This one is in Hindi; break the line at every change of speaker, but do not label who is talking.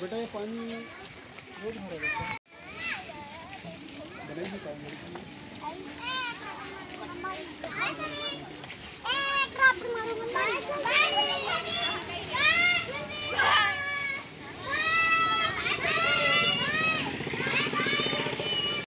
बेटा पानी बहुत भरा रहता है।